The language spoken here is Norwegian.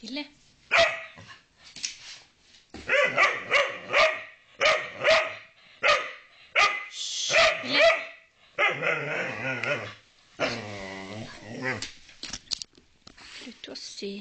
Ville. Slutt å si.